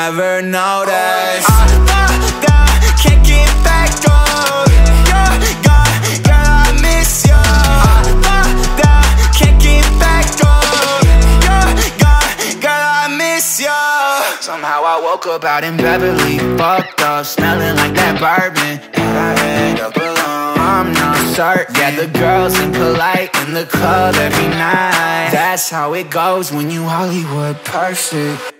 Never notice. I, I, I can't get back on. You're gone, girl, I miss you. I, I, I can't get back on. You're gone, girl, I miss you. Somehow I woke up out in Beverly, fucked up, smelling like that bourbon. And I end up alone. I'm not certain. Yeah, the girls impolite in the club every night. That's how it goes when you Hollywood perfect.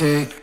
That's